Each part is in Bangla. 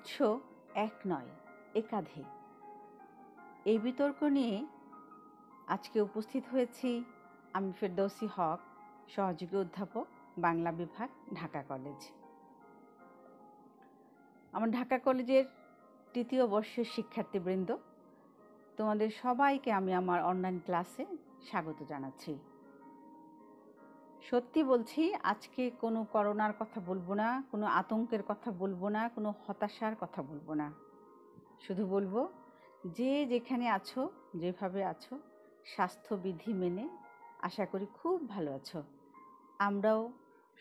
উৎস এক নয় একাধিক এই বিতর্ক নিয়ে আজকে উপস্থিত হয়েছি আমি ফেরদৌসি হক, সহযোগী অধ্যাপক, বাংলা বিভাগ, ঢাকা কলেজ। আমার ঢাকা কলেজের তৃতীয় বর্ষের শিক্ষার্থীবৃন্দ, তোমাদের সবাইকে আমি আমার অনলাইন ক্লাসে স্বাগত জানাচ্ছি। সত্যি বলছি, আজকে কোনো করোনার কথা বলব না, কোনো আতঙ্কের কথা বলব না, কোনো হতাশার কথা বলব না। শুধু বলব, যে যেখানে আছো, যেভাবে আছো, স্বাস্থ্যবিধি মেনে আশা করি খুব ভালো আছো। আমরাও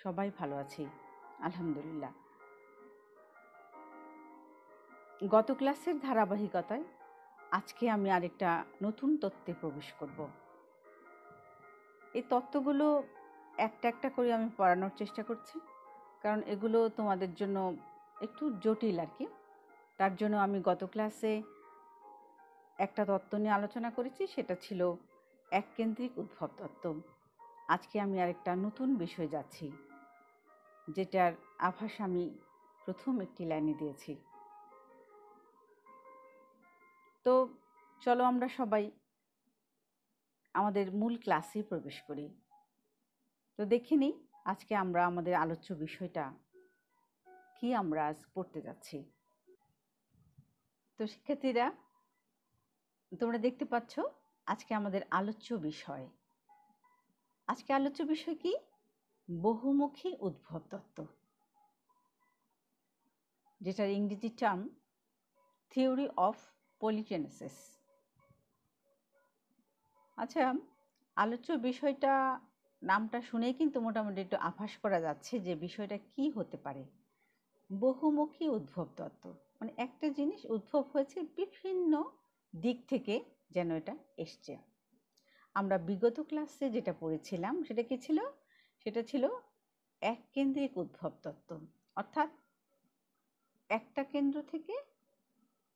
সবাই ভালো আছি, আলহামদুলিল্লাহ। গত ক্লাসের ধারাবাহিকতায় আজকে আমি আরেকটা নতুন তত্ত্বে প্রবেশ করব। এই তত্ত্বগুলো একটা একটা করে আমি পড়ানোর চেষ্টা করছি। কারণ এগুলো তোমাদের জন্য একটু জটিল আর কি তার জন্য আমি গত ক্লাসে একটা তত্ত্ব নিয়ে আলোচনা করেছি, সেটা ছিল এককেন্দ্রিক উদ্ভব তত্ত্ব। আজকে আমি আরেকটা নতুন বিষয় যাচ্ছি, যেটার আভাস আমি প্রথম একটি লাইনে দিয়েছি। তো চলো আমরা সবাই আমাদের মূল ক্লাসে প্রবেশ করি। তো দেখে নিই আজকে আমরা আমাদের আলোচ্য বিষয়টা কি আমরা আজ পড়তে যাচ্ছি। তো শিক্ষার্থীরা, তোমরা দেখতে পাচ্ছ আজকে আমাদের আলোচ্য বিষয়। আজকে আলোচ্য বিষয় কি? বহুমুখী উদ্ভব তত্ত্ব। যেটার ইংরেজি টার্ম থিওরি অফ পলিজেনেসিস আচ্ছা আলোচ্য বিষয়টা নামটা শুনেই কিন্তু মোটামুটি একটু আভাস করা যাচ্ছে যে বিষয়টা কি হতে পারে। বহুমুখী উদ্ভব তত্ত্ব। মানে একটা জিনিস উদ্ভব হয়েছে বিভিন্ন দিক থেকে যেন এটা এসছে। আমরা বিগত ক্লাসে যেটা পড়েছিলাম, সেটা কি ছিল? সেটা ছিল এক কেন্দ্রিক উদ্ভব তত্ত্ব। অর্থাৎ একটা কেন্দ্র থেকে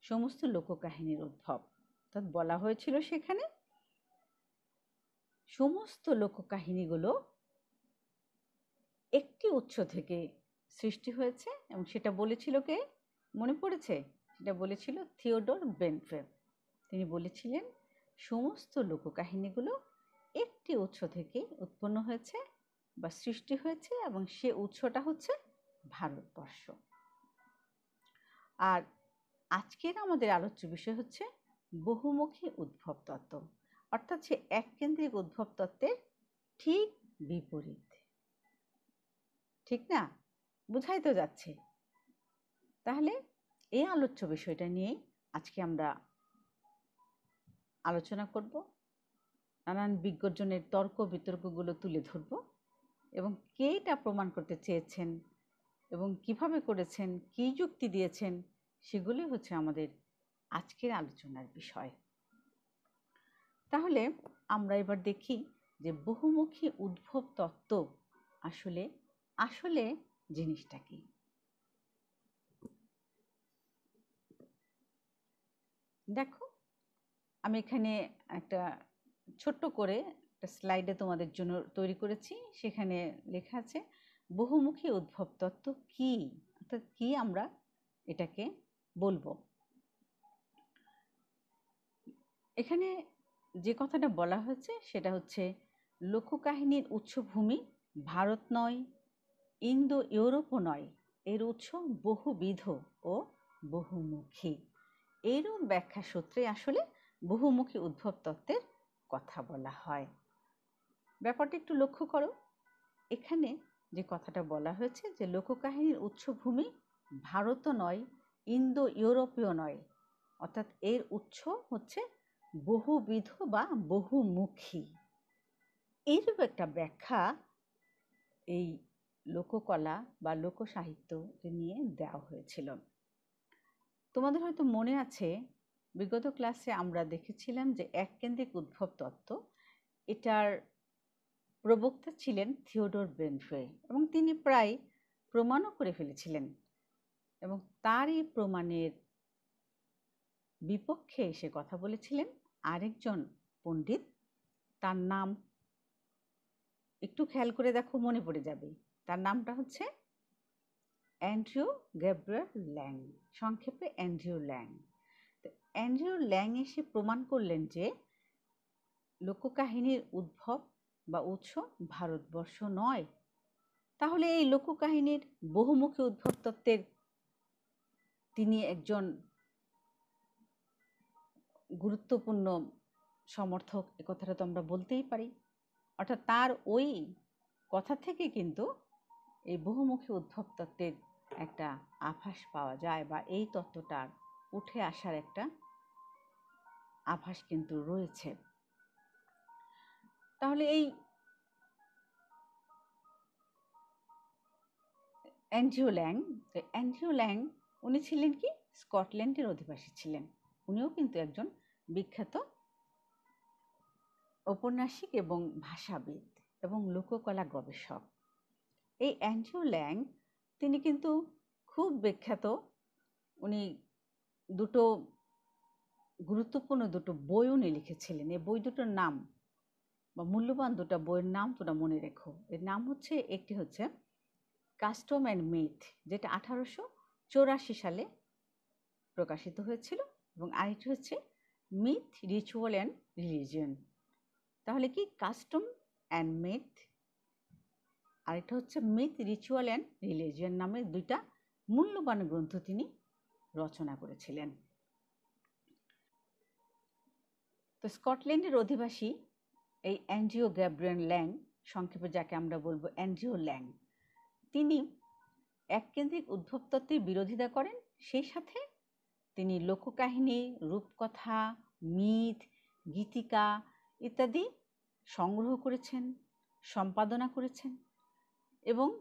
সমস্ত লোককাহিনীর উদ্ভব। অর্থাৎ বলা হয়েছিল সেখানে সমস্ত লোককাহিনীগুলো একটি উৎস থেকে সৃষ্টি হয়েছে এবং সেটা বলেছিল কে? মনে পড়েছে? সেটা বলেছিল থিওডোর বেনফ্রেম তিনি বলেছিলেন, সমস্ত লোককাহিনীগুলো একটি উৎস থেকে উৎপন্ন হয়েছে বা সৃষ্টি হয়েছে এবং সে উৎসটা হচ্ছে ভারতবর্ষ। আর আজকের আমাদের আলোচ্য বিষয় হচ্ছে বহুমুখী উদ্ভব তত্ত্ব। অর্থাৎ সে এক কেন্দ্রিক উদ্ভব তত্ত্বের ঠিক বিপরীত। ঠিক না? বুঝাই তো যাচ্ছে। তাহলে এই আলোচ্য বিষয়টা নিয়েই আজকে আমরা আলোচনা করব। নানান বিজ্ঞজনের তর্ক বিতর্কগুলো তুলে ধরব এবং কে এটা প্রমাণ করতে চেয়েছেন এবং কীভাবে করেছেন, কী যুক্তি দিয়েছেন সেগুলি হচ্ছে আমাদের আজকের আলোচনার বিষয়। তাহলে আমরা এবার দেখি যে বহুমুখী উদ্ভব তত্ত্ব আসলে আসলে জিনিসটা কি? দেখো, আমি এখানে একটা ছোট্ট করে একটা স্লাইডে তোমাদের জন্য তৈরি করেছি। সেখানে লেখা আছে, বহুমুখী উদ্ভব তত্ত্ব কি? অর্থাৎ কি আমরা এটাকে বলব? এখানে যে কথাটা বলা হয়েছে সেটা হচ্ছে, লোককাহিনীর উৎসভূমি ভারত নয় ইন্দো ইউরোপও নয়, এর উৎস বহুবিধ ও বহুমুখী। এরূপ ব্যাখ্যা সূত্রে আসলে বহুমুখী উদ্ভব তত্ত্বের কথা বলা হয়। ব্যাপারটা একটু লক্ষ্য করো। এখানে যে কথাটা বলা হয়েছে যে, লোককাহিনীর উৎসভূমি ভারতও নয় ইন্দো ইউরোপীয় নয়, অর্থাৎ এর উৎস হচ্ছে বহুবিধ বা বহুমুখী। এইরূপ একটা ব্যাখ্যা এই লোককলা বা লোকসাহিত্যকে নিয়ে দেওয়া হয়েছিল। তোমাদের হয়তো মনে আছে, বিগত ক্লাসে আমরা দেখেছিলাম যে এককেন্দ্রিক উদ্ভব তত্ত্ব, এটার প্রবক্তা ছিলেন থিওডোর বেনফে এবং তিনি প্রায় প্রমাণও করে ফেলেছিলেন এবং তারই প্রমাণের বিপক্ষে এসে কথা বলেছিলেন। আরেকজন পণ্ডিত, তার নাম একটু খেয়াল করে দেখো, মনে পড়ে যাবে। তার নামটা হচ্ছে অ্যান্ড্রিউ গ্যাব্রিয়াল ল্যাং, সংক্ষেপে অ্যান্ড্রিউ ল্যাং। তো অ্যান্ড্রিউ ল্যাং এসে প্রমাণ করলেন যে লোককাহিনীর উদ্ভব বা উৎস ভারতবর্ষ নয়। তাহলে এই লোককাহিনীর বহুমুখী উদ্ভব তত্ত্বের তিনি একজন গুরুত্বপূর্ণ সমর্থক, এ কথাটা তো আমরা বলতেই পারি। অর্থাৎ তার ওই কথা থেকে কিন্তু এই বহুমুখী উদ্ভব তত্ত্বের একটা আভাস পাওয়া যায় বা এই তত্ত্বটার উঠে আসার একটা আভাস কিন্তু রয়েছে। তাহলে এই অ্যান্ড্রিউ ল্যাং অ্যান্ড্রিউ ল্যাং উনি ছিলেন কি? স্কটল্যান্ডের অধিবাসী ছিলেন। উনিও কিন্তু একজন বিখ্যাত ঔপন্যাসিক এবং ভাষাবিদ এবং লোককলা গবেষক। এই অ্যান্ড্রিউ ল্যাং তিনি কিন্তু খুব বিখ্যাত। উনি দুটো গুরুত্বপূর্ণ দুটো বই উনি লিখেছিলেন। এই বই দুটোর নাম বা মূল্যবান দুটো বইয়ের নাম তোমরা মনে রেখো। এর নাম হচ্ছে, একটি হচ্ছে কাস্টম অ্যান্ড মিথ, যেটা আঠারোশো চৌরাশি সালে প্রকাশিত হয়েছিল এবং আরেকটি হচ্ছে মিথ রিচুয়াল অ্যান্ড রিলিজিয়ন তাহলে কি কাস্টম অ্যান্ড মিথ আরেকটা হচ্ছে মিথ রিচুয়াল অ্যান্ড রিলিজিয়ন নামে দুইটা মূল্যবান গ্রন্থ তিনি রচনা করেছিলেন। তো স্কটল্যান্ডের অধিবাসী এই অ্যান্ড্রিও গ্যাব্রিয়ান ল্যাং, সংক্ষেপে যাকে আমরা বলব অ্যান্ড্রিও ল্যাং, তিনি এককেন্দ্রিক উদ্ভব তত্ত্বের বিরোধিতা করেন, সেই সাথে তিনি লোককাহিনী, রূপকথা, মিথ, গীতিকা ইত্যাদি সংগ্রহ করেছেন, সম্পাদনা করেছেন এবং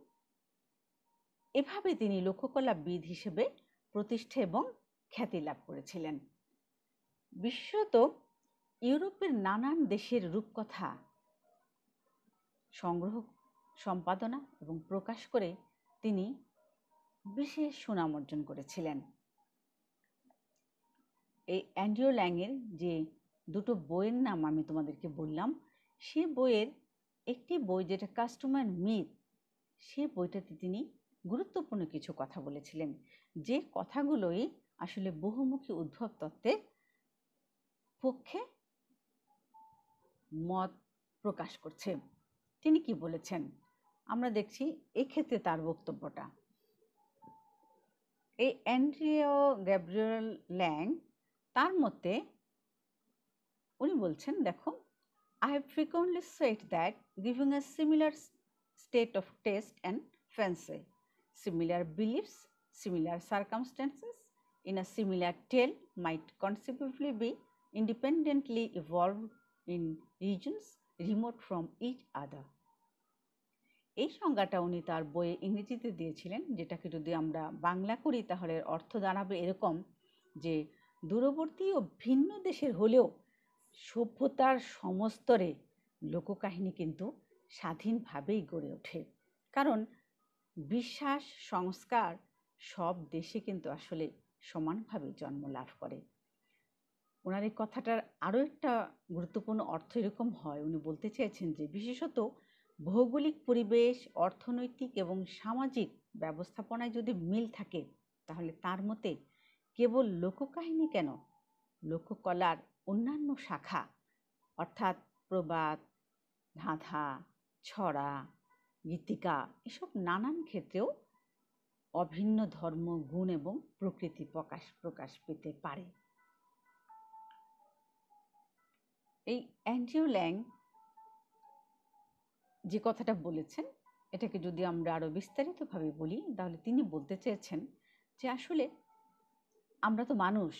এভাবে তিনি লোককলাবিদ হিসেবে প্রতিষ্ঠা এবং খ্যাতি লাভ করেছিলেন। বিশেষত ইউরোপের নানান দেশের রূপকথা সংগ্রহ, সম্পাদনা এবং প্রকাশ করে তিনি বিশেষ সুনাম অর্জন করেছিলেন। এই অ্যান্ড্রিও ল্যাংয়ের যে দুটো বইয়ের নাম আমি তোমাদেরকে বললাম, সে বইয়ের একটি বই যেটা কাস্টমার মিথ, সে বইটাতে তিনি গুরুত্বপূর্ণ কিছু কথা বলেছিলেন। যে কথাগুলোই আসলে বহুমুখী উদ্ভব তত্ত্বের পক্ষে মত প্রকাশ করছে। তিনি কি বলেছেন? আমরা দেখছি এক্ষেত্রে তার বক্তব্যটা। এই অ্যান্ড্রিও গ্যাব্রিয়েল ল্যাং তার মতে উনি বলছেন, দেখো I have frequently set that giving a similar state of taste and fancy similar beliefs similar circumstances in a similar tale might conceivably be independently evolved in regions remote from each other. এই সংজ্ঞাটা উনি তার বইয়ে ইংরেজিতে দিয়েছিলেন, যেটাকে যদি আমরা বাংলা করি তাহলে অর্থ দাঁড়াবে এরকম যে দূরবর্তী ও ভিন্ন দেশের হলেও সভ্যতার সমস্তরে লোককাহিনী কিন্তু স্বাধীনভাবেই গড়ে ওঠে। কারণ বিশ্বাস, সংস্কার সব দেশে কিন্তু আসলে সমানভাবে জন্ম লাভ করে। ওনার এই কথাটার আরও একটা গুরুত্বপূর্ণ অর্থ এরকম হয়। উনি বলতে চেয়েছেন যে, বিশেষত ভৌগোলিক পরিবেশ, অর্থনৈতিক এবং সামাজিক ব্যবস্থাপনায় যদি মিল থাকে, তাহলে তার মতে কেবল লোককাহিনী কেন? লোককলার অন্যান্য শাখা, অর্থাৎ প্রবাদ, ধাঁধা, ছড়া, গীতিকা, এসব নানান ক্ষেত্রেও অভিন্ন ধর্ম, গুণ এবং প্রকৃতি প্রকাশ প্রকাশ পেতে পারে। এই অ্যান্ড্রিউ ল্যাং যে কথাটা বলেছেন, এটাকে যদি আমরা আরও বিস্তারিতভাবে বলি, তাহলে তিনি বলতে চেয়েছেন যে আসলে আমরা তো মানুষ।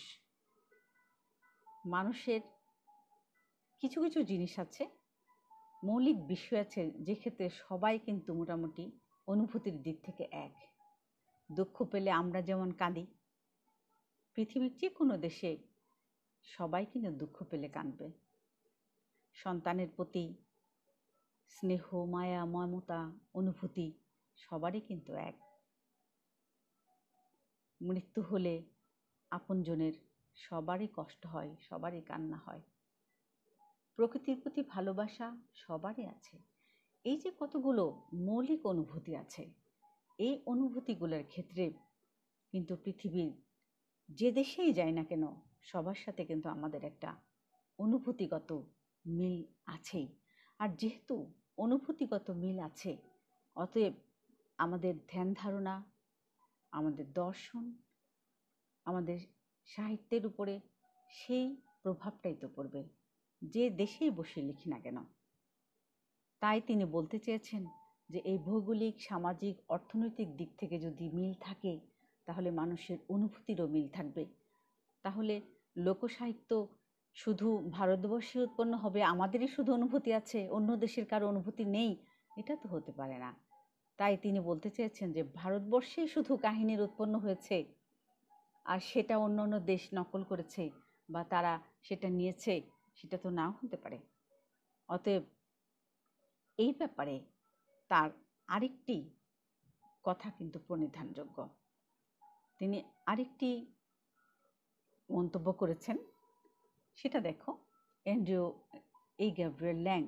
মানুষের কিছু কিছু জিনিস আছে, মৌলিক বিষয় আছে, যে ক্ষেত্রে সবাই কিন্তু মোটামুটি অনুভূতির দিক থেকে এক। দুঃখ পেলে আমরা যেমন কাঁদি, পৃথিবীর যে কোনো দেশে সবাই কিন্তু দুঃখ পেলে কাঁদবে। সন্তানের প্রতি স্নেহ, মায়া, মমতা, অনুভূতি সবারই কিন্তু এক। মৃত্যু হলে আপনজনের সবারই কষ্ট হয়, সবারই কান্না হয়। প্রকৃতির প্রতি ভালোবাসা সবারই আছে। এই যে কতগুলো মৌলিক অনুভূতি আছে, এই অনুভূতিগুলোর ক্ষেত্রে কিন্তু পৃথিবীর যে দেশেই যাই না কেন, সবার সাথে কিন্তু আমাদের একটা অনুভূতিগত মিল আছেই। আর যেহেতু অনুভূতিগত মিল আছে, অতএব আমাদের ধ্যান ধারণা, আমাদের দর্শন আমাদের সাহিত্যের উপরে সেই প্রভাবটাই তো পড়বে। যে দেশেই বসে লিখি না কেন। তাই তিনি বলতে চেয়েছেন যে, এই ভৌগোলিক, সামাজিক, অর্থনৈতিক দিক থেকে যদি মিল থাকে, তাহলে মানুষের অনুভূতিরও মিল থাকবে। তাহলে লোকসাহিত্য শুধু ভারতবর্ষে উৎপন্ন হবে, আমাদেরই শুধু অনুভূতি আছে, অন্য দেশের কারও অনুভূতি নেই, এটা তো হতে পারে না। তাই তিনি বলতে চেয়েছেন যে, ভারতবর্ষেই শুধু কাহিনীর উৎপন্ন হয়েছে আর সেটা অন্য অন্য দেশ নকল করেছে বা তারা সেটা নিয়েছে, সেটা তো নাও হতে পারে। অতএব এই ব্যাপারে তার আরেকটি কথা কিন্তু প্রণিধানযোগ্য। তিনি আরেকটি মন্তব্য করেছেন, সেটা দেখো অ্যান্ড্রিও এই গ্যাব্রিয়েল ল্যাং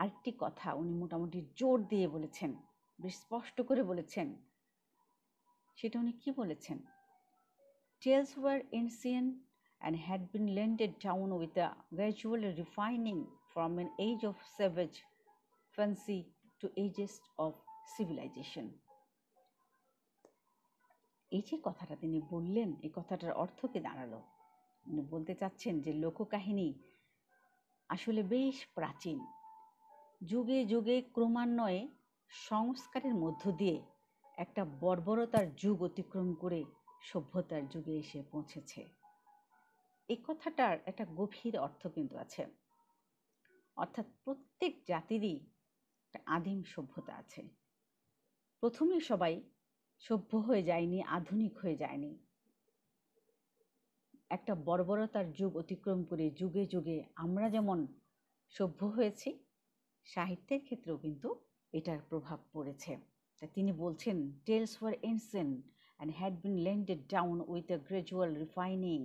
আরেকটি কথা উনি মোটামুটি জোর দিয়ে বলেছেন, বেশ স্পষ্ট করে বলেছেন। সেটা উনি কি বলেছেন? Tales were ancient and had been landed down with a gradual refining from an age of savage fancy to ages of civilization. এই যে কথাটা তিনি বললেন, এই কথাটার অর্থ কি দাঁড়াল উনি বলতে চাচ্ছেন যে লোককাহিনী আসলে বেশ প্রাচীন যুগে যুগে ক্রমান্বয়ে সংস্কারের মধ্য দিয়ে একটা বর্বরতার যুগ অতিক্রম করে সভ্যতার যুগে এসে পৌঁছেছে। এই কথাটার একটা গভীর অর্থ কিন্তু আছে। অর্থাৎ প্রত্যেক জাতিরই একটা আদিম সভ্যতা আছে। প্রথমে সবাই সভ্য হয়ে যায়নি, আধুনিক হয়ে যায়নি। একটা বর্বরতার যুগ অতিক্রম করে যুগে যুগে আমরা যেমন সভ্য হয়েছি, সাহিত্যের ক্ষেত্রেও কিন্তু এটার প্রভাব পড়েছে। তা তিনি বলছেন tales for ancient and had been landed down with a gradual refining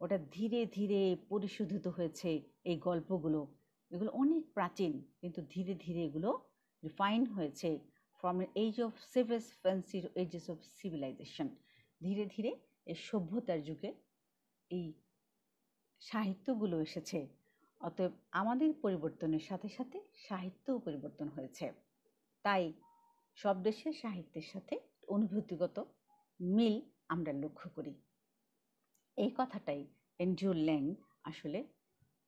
ওটা ধীরে ধীরে পরিশোধিত হয়েছে এই গল্পগুলো। এগুলো অনেক প্রাচীন, কিন্তু ধীরে ধীরে এগুলো রিফাইন হয়েছে ফ্রম এজ অফ সেভেস ফ্যান্সির এজেস অফ সিভিলাইজেশন ধীরে ধীরে এই সভ্যতার যুগে এই সাহিত্যগুলো এসেছে। অতএব আমাদের পরিবর্তনের সাথে সাথে সাহিত্যও পরিবর্তন হয়েছে। তাই সব দেশের সাহিত্যের সাথে অনুভূতিগত মিল আমরা লক্ষ্য করি। এই কথাটাই এনজিও ল্যাং আসলে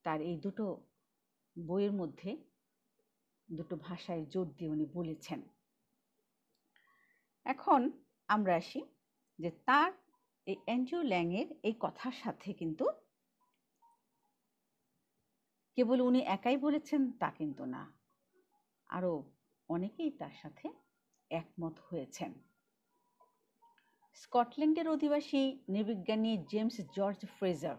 তার এই দুটো বইয়ের মধ্যে দুটো ভাষায় জোর দিয়ে উনি বলেছেন। এখন আমরা আসি যে তার এই এনজিও ল্যাংয়ের এই কথার সাথে কিন্তু কেবল উনি একাই বলেছেন তা কিন্তু না, আরও অনেকেই তার সাথে একমত হয়েছেন। স্কটল্যান্ডের অধিবাসী নৃবিজ্ঞানী জেমস জর্জ ফ্রেজার।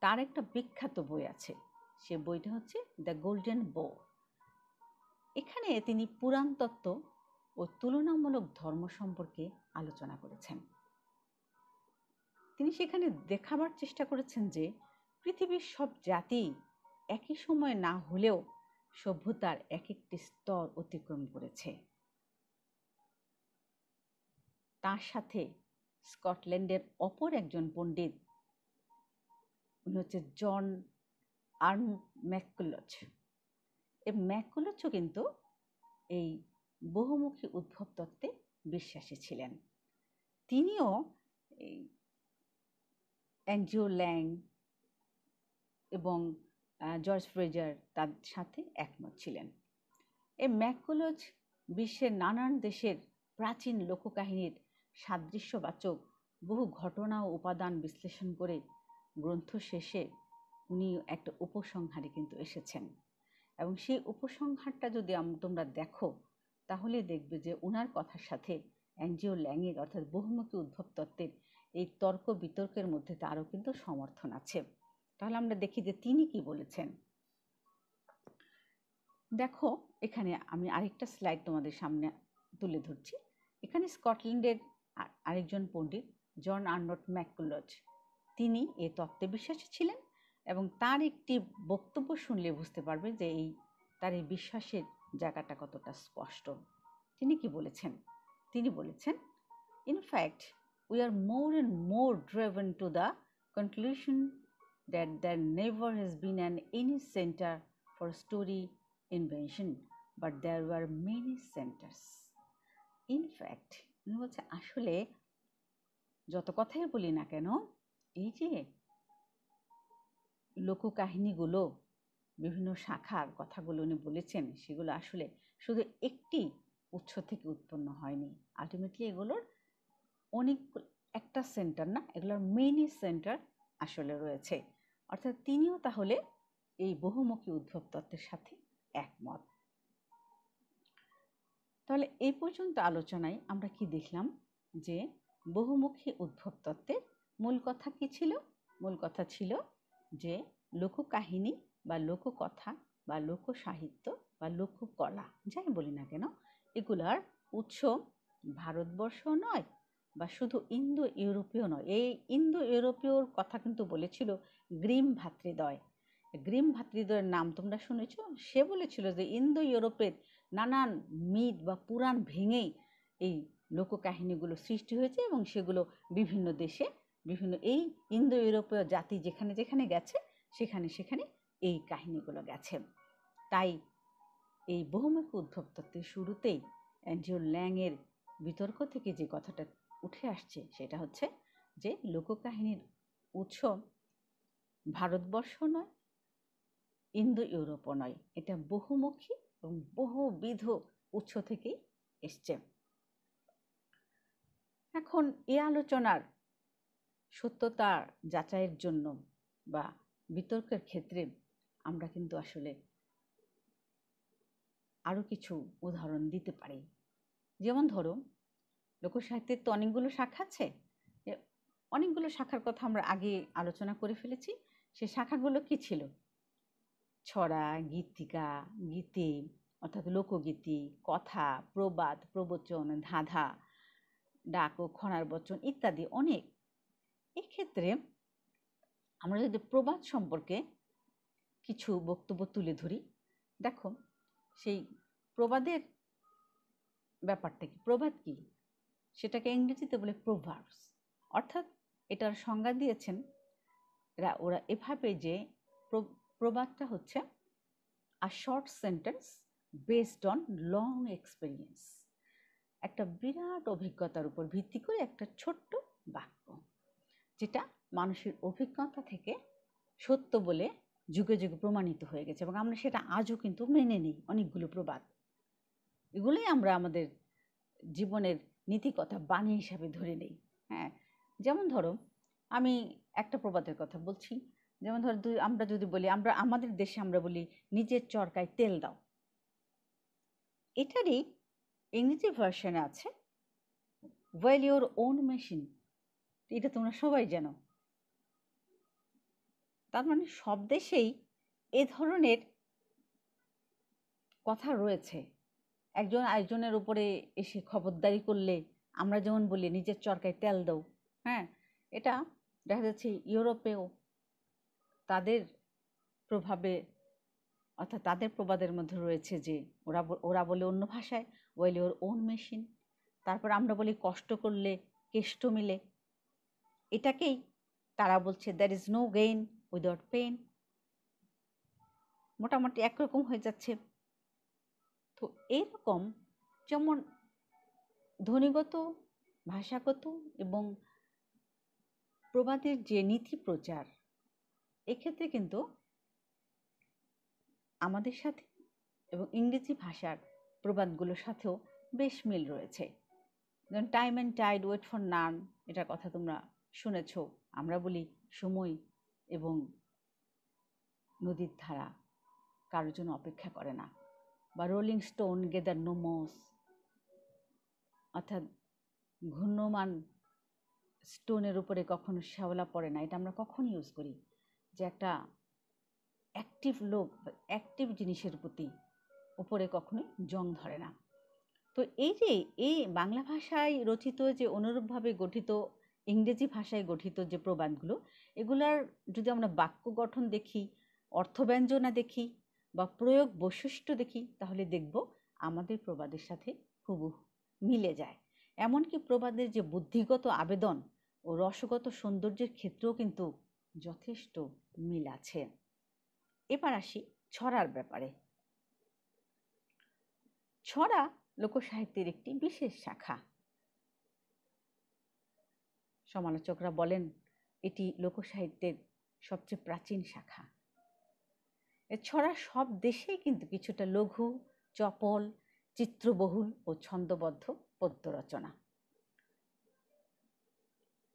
তার একটা বিখ্যাত বই আছে। সে বইটা হচ্ছে দ্য গোল্ডেন বো। এখানে তিনি পুরাণ তত্ত্ব ও তুলনামূলক ধর্ম সম্পর্কে আলোচনা করেছেন। তিনি সেখানে দেখাবার চেষ্টা করেছেন যে পৃথিবীর সব জাতি একই সময় না হলেও সভ্যতার এক একটি স্তর অতিক্রম করেছে। তার সাথে স্কটল্যান্ডের অপর একজন পণ্ডিত, উনি হচ্ছে জন আর্ম ম্যাকুলচ। এই ম্যাকুলচও কিন্তু এই বহুমুখী উদ্ভব তত্ত্বে বিশ্বাসী ছিলেন। তিনিও এই অ্যাঞ্জিও ল্যাং এবং জর্জ ফ্রেজার তার সাথে একমত ছিলেন। এই ম্যাকুলজ বিশ্বের নানান দেশের প্রাচীন লোককাহিনীর সাদৃশ্যবাচক বহু ঘটনা ও উপাদান বিশ্লেষণ করে গ্রন্থ শেষে উনি একটা উপসংহারে কিন্তু এসেছেন। এবং সেই উপসংহারটা যদি তোমরা দেখো, তাহলে দেখবে যে ওনার কথার সাথে এনজিও ল্যাংয়ের অর্থাৎ বহুমুখী উদ্ভব তত্ত্বের এই তর্ক বিতর্কের মধ্যে তারও কিন্তু সমর্থন আছে। তাহলে আমরা দেখি যে তিনি কি বলেছেন। দেখো, এখানে আমি আরেকটা স্লাইড তোমাদের সামনে তুলে ধরছি। এখানে স্কটল্যান্ডের আরেকজন পণ্ডিত, জন আর্নট ম্যাকুলজ। তিনি এ তত্ত্বে বিশ্বাসী ছিলেন এবং তার একটি বক্তব্য শুনলে বুঝতে পারবে যে এই, তার এই বিশ্বাসের জায়গাটা কতটা স্পষ্ট। তিনি কি বলেছেন? তিনি বলেছেন in fact we are more and more driven to the conclusion that there never has been an any centre for story invention but there were many centres in fact উনি বলছে, আসলে যত কথাই বলি না কেন, এই যে লোককাহিনীগুলো, বিভিন্ন শাখার কথাগুলো উনি বলেছেন, সেগুলো আসলে শুধু একটি উৎস থেকে উৎপন্ন হয়নি। আলটিমেটলি এগুলোর অনেক, একটা সেন্টার না, এগুলোর মেইনই সেন্টার আসলে রয়েছে। অর্থাৎ তিনিও তাহলে এই বহুমুখী উদ্ভব তত্ত্বের সাথে একমত। তাহলে এই পর্যন্ত আলোচনায় আমরা কি দেখলাম? যে বহুমুখী উদ্ভব তত্ত্বের মূল কথা কি ছিল? মূল কথা ছিল যে লোককাহিনী বা লোককথা বা লোক সাহিত্য বা লোককলা, যাই বলি না কেন, এগুলার উৎস ভারতবর্ষ নয় বা শুধু ইন্দো ইউরোপীয় নয়। এই ইন্দো ইউরোপীয়র কথা কিন্তু বলেছিল গ্রিম ভাতৃদ্বয়। গ্রিম ভাতৃদ্বয়ের নাম তোমরা শুনেছ? সে বলেছিল যে ইন্দো ইউরোপের নানান মিথ বা পুরাণ ভেঙেই এই লোককাহিনীগুলো সৃষ্টি হয়েছে এবং সেগুলো বিভিন্ন দেশে, বিভিন্ন এই ইন্দো ইউরোপীয় জাতি যেখানে যেখানে গেছে, সেখানে সেখানে এই কাহিনীগুলো গেছে। তাই এই বহুমুখী উদ্ভব তত্ত্বের শুরুতেই অ্যান্ড্রিও ল্যাংয়ের বিতর্ক থেকে যে কথাটা উঠে আসছে, সেটা হচ্ছে যে লোককাহিনীর উৎস ভারতবর্ষ নয় ইন্দো ইউরোপও নয়। এটা বহুমুখী এবং বহুবিধ উৎস থেকেই এসছে। এখন এ আলোচনার সত্যতা যাচাইয়ের জন্য বা বিতর্কের ক্ষেত্রে আমরা কিন্তু আসলে আরও কিছু উদাহরণ দিতে পারি। যেমন ধরো, লোকসাহিত্যের তো অনেকগুলো শাখা আছে। অনেকগুলো শাখার কথা আমরা আগে আলোচনা করে ফেলেছি। সে শাখাগুলো কি ছিল? ছড়া, গীতিকা, গীতি, অর্থাৎ লোকগীতি, কথা, প্রবাদ, প্রবচন, ধাঁধা, ডাক ও খনার বচন ইত্যাদি অনেক। এক্ষেত্রে আমরা যদি প্রবাদ সম্পর্কে কিছু বক্তব্য তুলে ধরি, দেখো, সেই প্রবাদের ব্যাপারটা কি? প্রবাদ কি? সেটাকে ইংরেজিতে বলে প্রোভার্বস অর্থাৎ এটার সংজ্ঞা দিয়েছেন ওরা এভাবে যে প্রবাদটা হচ্ছে a short sentence based on long experience একটা বিরাট অভিজ্ঞতার উপর ভিত্তি করে একটা ছোট্ট বাক্য, যেটা মানুষের অভিজ্ঞতা থেকে সত্য বলে যুগে যুগে প্রমাণিত হয়ে গেছে এবং আমরা সেটা আজও কিন্তু মেনে নিই অনেকগুলো প্রবাদ। এগুলোই আমরা আমাদের জীবনের নীতিকথা বাণী হিসাবে ধরে নেই। হ্যাঁ যেমন ধরো, আমি একটা প্রবাদের কথা বলছি। যেমন ধরো আমরা যদি বলি, আমরা, আমাদের দেশে আমরা বলি, নিজের চরকায় তেল দাও। এটারই ইংরেজি ভার্সনে আছে ওয়েল ইউর ওন মেশিন এটা তোমরা সবাই জানো। তার মানে সব দেশেই এ ধরনের কথা রয়েছে। একজন আরেকজনের উপরে এসে খবরদারি করলে, আমরা যেমন বলি, নিজের চরকায় তেল দাও। হ্যাঁ এটা দেখা যাচ্ছে ইউরোপেও তাদের প্রভাবে, অর্থাৎ তাদের প্রবাদের মধ্যে রয়েছে যে, ওরা ওরা বলে অন্য ভাষায় ওয়েল ওর ওন মেশিন তারপর আমরা বলি কষ্ট করলে, কেষ্ট মিলে। এটাকেই তারা বলছে there is no gain without pain মোটামুটি একরকম হয়ে যাচ্ছে। তো এরকম যেমন ধ্বনিগত, ভাষাগত এবং প্রবাদের যে নীতি প্রচার এক্ষেত্রে কিন্তু আমাদের সাথে এবং ইংরেজি ভাষার প্রবাদগুলোর সাথেও বেশ মিল রয়েছে। যেমন time and tide wait for none এটার কথা তোমরা শুনেছ। আমরা বলি, সময় এবং নদীর ধারা কারোর জন্য অপেক্ষা করে না বা রোলিং স্টোন গেদার নোমোস অর্থাৎ, ঘূর্ণমান স্টোনের উপরে কখনো শ্যাওলা পড়ে না এটা আমরা কখন ইউজ করি। যে একটা অ্যাক্টিভ লোক অ্যাক্টিভ জিনিসের প্রতি উপরে কখনোই জং ধরে না। তো এই যে, এই বাংলা ভাষায় রচিত যে অনুরূপভাবে গঠিত, ইংরেজি ভাষায় গঠিত যে প্রবাদগুলো, এগুলার যদি আমরা বাক্য গঠন দেখি অর্থব্যঞ্জনা দেখি বা প্রয়োগ বৈশিষ্ট্য দেখি, তাহলে দেখব আমাদের প্রবাদের সাথে হুবহু মিলে যায়। এমনকি প্রবাদের যে বুদ্ধিগত আবেদন ও রসগত সৌন্দর্যের ক্ষেত্রেও কিন্তু যথেষ্ট মিল আছে। এবার আসি ছড়ার ব্যাপারে। ছড়া লোকসাহিত্যের একটি বিশেষ শাখা। সমালোচকরা বলেন, এটি লোকসাহিত্যের সবচেয়ে প্রাচীন শাখা। ছড়া সব দেশেই কিন্তু কিছুটা লঘু, চপল, চিত্রবহুল ও ছন্দবদ্ধ পদ্য রচনা।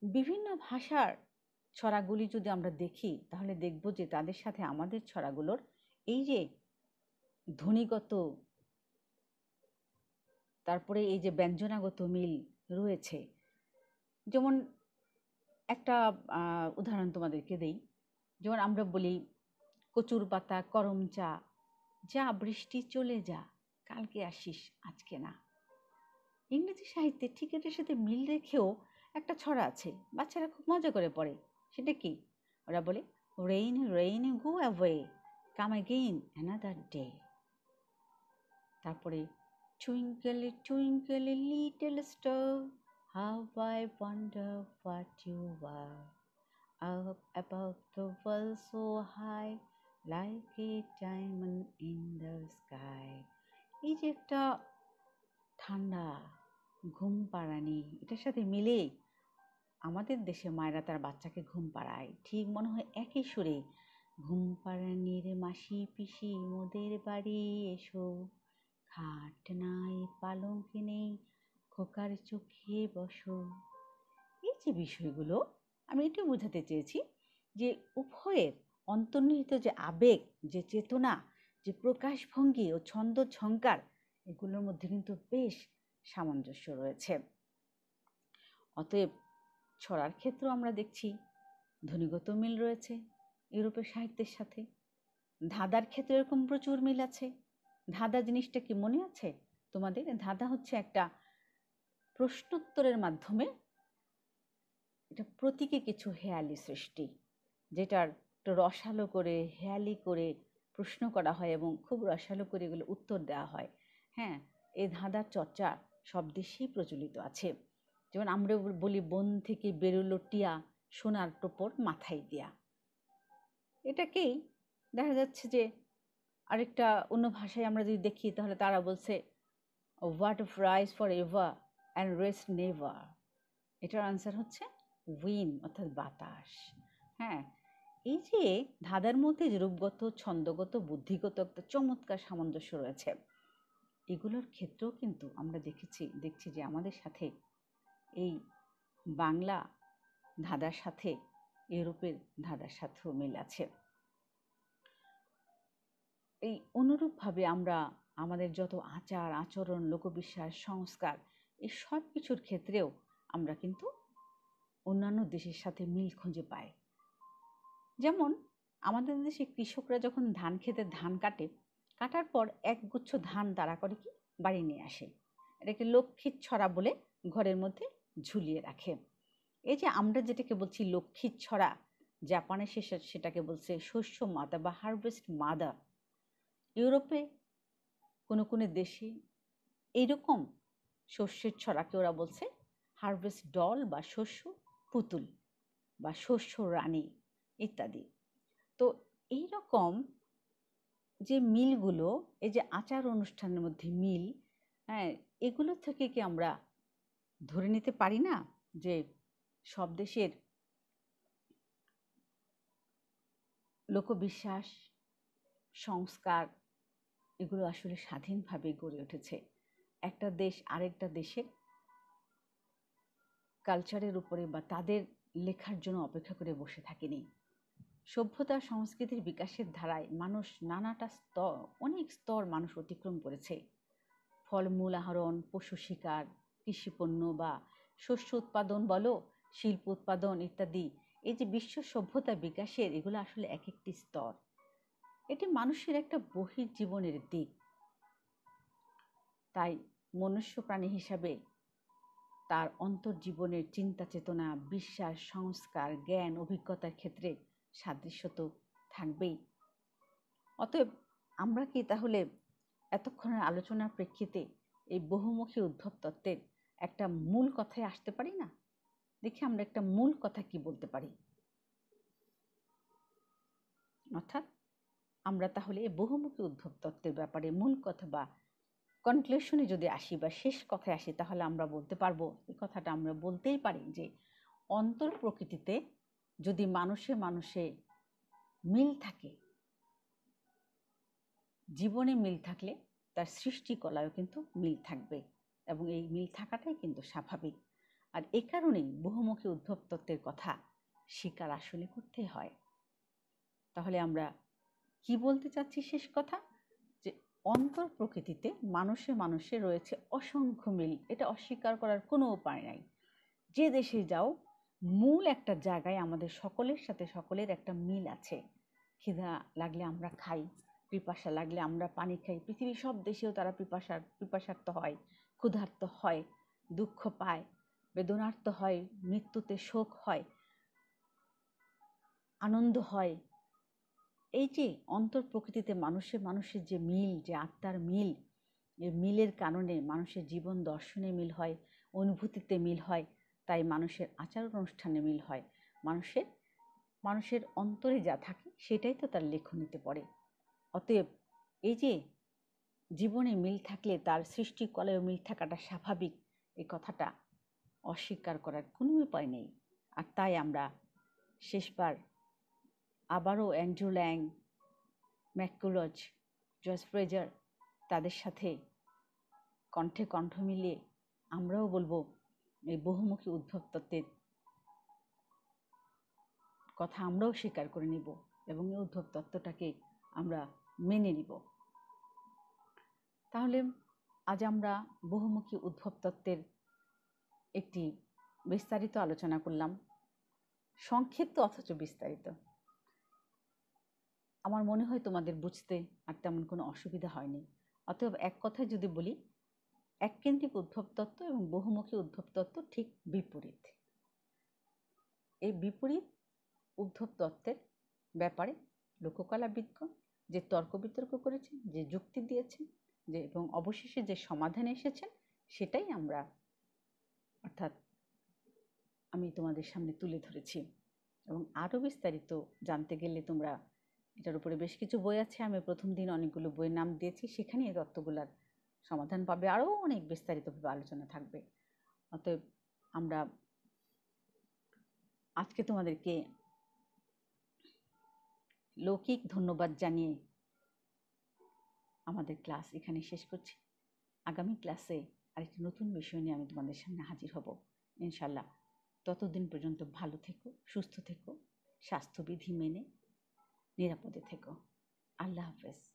বিভিন্ন ভাষার ছড়াগুলি যদি আমরা দেখি, তাহলে দেখব যে তাদের সাথে আমাদের ছড়াগুলোর এই যে ধ্বনিগত, তারপরে এই যে ব্যঞ্জনাগত মিল রয়েছে। যেমন একটা উদাহরণ তোমাদেরকে দেই। যেমন আমরা বলি, কচুর পাতা, করম চা, যা বৃষ্টি চলে যা, কালকে আসিস, আজকে না। ইংরেজি সাহিত্যে ঠিক এটার সাথে মিল রেখেও একটা ছড়া আছে, বাচ্চারা খুব মজা করে পড়ে। সেটা কি? ওরা বলে rain rain go away come again another day তারপরে twinkle twinkle little star how I wonder what you are up above the world so high, like a diamond in the sky. এই যে একটা ঠান্ডা, ঘুম পাড়ানি, এটার সাথে মিলে আমাদের দেশে মায়েরা তার বাচ্চাকে ঘুম পাড়ায়। ঠিক মনে হয় একই সুরে, ঘুম পাড়ানির মাসি পিসি, মোদের বাড়ি এসো। খাট নাই, পালঙ্ক নেই, খোকার চোখে বসো। এই যে বিষয়গুলো, আমি এটাও বোঝাতে চেয়েছি যে উভয়ের অন্তর্নিহিত যে আবেগ, যে চেতনা, যে প্রকাশভঙ্গি ও ছন্দ ঝঙ্কার, এগুলোর মধ্যে কিন্তু বেশ সামঞ্জস্য রয়েছে। অতএব ছড়ার ক্ষেত্রেও আমরা দেখছি। ধ্বনিগত মিল রয়েছে ইউরোপের সাহিত্যের সাথে। ধাঁধার ক্ষেত্রে এরকম প্রচুর মিল আছে। ধাঁধা জিনিসটা কি মনে আছে? তোমাদের? ধাঁধা হচ্ছে একটা প্রশ্নোত্তরের মাধ্যমে এটা প্রতীকে কিছু হেয়ালি সৃষ্টি, যেটার একটু রসালো করে, হেয়ালি করে প্রশ্ন করা হয় এবং খুব রসালো করে এগুলো উত্তর দেওয়া হয়। হ্যাঁ এই ধাঁধার চর্চা সব দেশেই প্রচলিত আছে। যেমন আমরা বলি, বন থেকে বেরোলো টিয়া সোনার টোপর মাথায় দিয়া। এটাকেই দেখা যাচ্ছে যে আরেকটা অন্য ভাষায় আমরা যদি দেখি, তাহলে তারা বলছে what rise for ever and rest never এটার আনসার হচ্ছে উইন অর্থাৎ বাতাস। হ্যাঁ এই যে ধাঁধার মধ্যে যে রূপগত ছন্দগত, বুদ্ধিগত একটা চমৎকার সামঞ্জস্য রয়েছে, এগুলোর ক্ষেত্রেও কিন্তু আমরা দেখেছি, দেখছি যে আমাদের সাথে এই বাংলা ধাঁধার সাথে ইউরোপের ধাঁধার সাথেও মিল আছে। এই অনুরূপভাবে আমরা আমাদের যত আচার, আচরণ, লোকবিশ্বাস, সংস্কার, এই সব কিছুর ক্ষেত্রেও আমরা কিন্তু অন্যান্য দেশের সাথে মিল খুঁজে পাই। যেমন আমাদের দেশে কৃষকরা যখন ধান খেতে ধান কাটে, কাটার পর একগুচ্ছ ধান তারা করে কি? বাড়ি নিয়ে আসে। এটাকে লক্ষ্মীর ছড়া বলে ঘরের মধ্যে ঝুলিয়ে রাখে। এই যে আমরা যেটাকে বলছি লক্ষ্মীর ছড়া, জাপানে সে সেটাকে বলছে শস্য মাতা বা হারভেস্ট মাদার ইউরোপে কোনো কোনো দেশে এইরকম শস্যের ছড়াকে ওরা বলছে হারভেস্ট ডল বা শস্য পুতুল বা শস্য রানী ইত্যাদি। তো এই রকম যে মিলগুলো, এই যে আচার অনুষ্ঠানের মধ্যে মিল হ্যাঁ এগুলো থেকে কি আমরা ধরে নিতে পারি না যে সব দেশের লোকবিশ্বাস, সংস্কার এগুলো আসলে স্বাধীনভাবে গড়ে উঠেছে। একটা দেশ আরেকটা দেশের কালচারের উপরে বা তাদের লেখার জন্য অপেক্ষা করে বসে থাকেনি। সভ্যতা, সংস্কৃতির বিকাশের ধারায় মানুষ নানাটা স্তর, অনেক স্তর মানুষ অতিক্রম করেছে। ফলমূল আহরণ, পশু শিকার কৃষিপণ্য বা শস্য উৎপাদন বলো, শিল্প উৎপাদন ইত্যাদি, এই যে বিশ্ব সভ্যতা বিকাশের, এগুলো আসলে এক একটি স্তর। এটি মানুষের একটা বহির্জীবনের দিক। তাই মনুষ্য প্রাণী হিসাবে তার অন্তর্জীবনের চিন্তা চেতনা, বিশ্বাস, সংস্কার, জ্ঞান, অভিজ্ঞতার ক্ষেত্রে সাদৃশ্য তো থাকবেই। অতএব আমরা কি তাহলে এতক্ষণের আলোচনার প্রেক্ষিতে এই বহুমুখী উদ্ভব তত্ত্বের একটা মূল কথায় আসতে পারি না? দেখি আমরা একটা মূল কথা কি বলতে পারি। অর্থাৎ আমরা তাহলে বহুমুখী উদ্ভব তত্ত্বের ব্যাপারে মূল কথা বা কনক্লুশনে যদি আসি বা শেষ কথায় আসি, তাহলে আমরা বলতে পারব, এই কথাটা আমরা বলতেই পারি যে অন্তর প্রকৃতিতে যদি মানুষে মানুষে মিল থাকে, জীবনে মিল থাকলে তার সৃষ্টিকলায়ও কিন্তু মিল থাকবে। এবং এই মিল থাকাটাই কিন্তু স্বাভাবিক। আর এ কারণেই বহুমুখী উদ্ভব তত্ত্বের কথা স্বীকার আসলে করতে হয়। তাহলে আমরা কি বলতে চাচ্ছি শেষ কথা? যে অন্তর প্রকৃতিতে মানুষে মানুষে রয়েছে অসংখ্য মিল। এটা অস্বীকার করার কোনো উপায় নাই। যে দেশে যাও, মূল একটা জায়গায় আমাদের সকলের সাথে সকলের একটা মিল আছে। খিদা লাগলে আমরা খাই, পিপাসা লাগলে আমরা পানি খাই। পৃথিবীর সব দেশেও তারা পিপাসার পিপাসার্থ হয়। ক্ষুধার্ত হয়, দুঃখ পায়, বেদনার্ত হয়, মৃত্যুতে শোক হয়, আনন্দ হয়। এই যে অন্তর প্রকৃতিতে মানুষের মানুষের যে মিল, যে আত্মার মিল মিলের কারণে মানুষের জীবন দর্শনে মিল হয়, অনুভূতিতে মিল হয়, তাই মানুষের আচার অনুষ্ঠানে মিল হয়। মানুষের মানুষের অন্তরে যা থাকে সেটাই তো তার লেখনীতে পড়ে। অতএব এই যে জীবনে মিল থাকলে তার সৃষ্টিকলায় মিল থাকাটা স্বাভাবিক। এই কথাটা অস্বীকার করার কোনো উপায় নেই। আর তাই আমরা শেষবার আবারও Andrew Lang McCullough Josh Fraser তাদের সাথে কণ্ঠে কণ্ঠ মিলিয়ে আমরাও বলব, এই বহুমুখী উদ্ভব তত্ত্বের কথা আমরাও স্বীকার করে নিব এবং এই উদ্ভব তত্ত্বটাকে আমরা মেনে নিব। তাহলে আজ আমরা বহুমুখী উদ্ভব তত্ত্বের একটি বিস্তারিত আলোচনা করলাম। সংক্ষিপ্ত অথচ বিস্তারিত। আমার মনে হয় তোমাদের বুঝতে আর তেমন কোনো অসুবিধা হয়নি। অতএব এক কথায় যদি বলি, এককেন্দ্রিক উদ্ভব তত্ত্ব এবং বহুমুখী উদ্ভব তত্ত্ব ঠিক বিপরীত। এই বিপরীত উদ্ভব তত্ত্বের ব্যাপারে লোককলাবিদগণ যে তর্ক বিতর্ক করেছেন, যে যুক্তি দিয়েছেন যে, এবং অবশেষে যে সমাধানে এসেছেন সেটাই আমরা, অর্থাৎ আমি তোমাদের সামনে তুলে ধরেছি। এবং আরও বিস্তারিত জানতে গেলে তোমরা এটার উপরে বেশ কিছু বই আছে। আমি প্রথম দিন অনেকগুলো বইয়ের নাম দিয়েছি। সেখানে এই তত্ত্বগুলার সমাধান পাবে। আরও অনেক বিস্তারিতভাবে আলোচনা থাকবে। অতএব আমরা আজকে তোমাদেরকে লৌকিক ধন্যবাদ জানিয়ে আমাদের ক্লাস এখানে শেষ করছি। আগামী ক্লাসে আরেকটি নতুন বিষয় নিয়ে আমি তোমাদের সামনে হাজির হব। ইনশাল্লাহ ততদিন পর্যন্ত ভালো থেকো, সুস্থ থেকো, স্বাস্থ্যবিধি মেনে নিরাপদে থেকো। আল্লাহ হাফেজ।